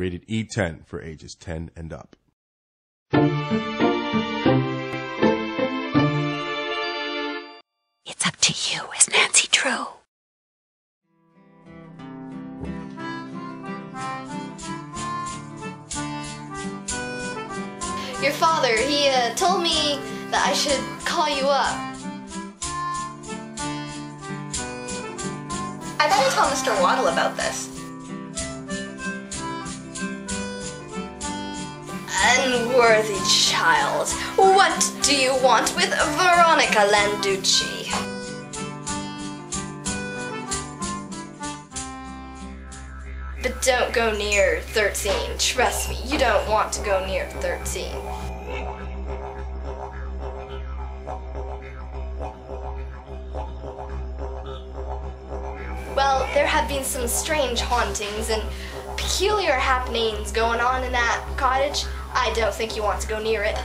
rated E10 for ages 10 and up. It's up to you as Nancy Drew. Your father, he uh, told me that I should call you up. I better tell Mr. Waddle about this. Unworthy child, what do you want with Veronica Landucci? But don't go near 13. Trust me, you don't want to go near 13. Well, there have been some strange hauntings and peculiar happenings going on in that cottage. I don't think you want to go near it.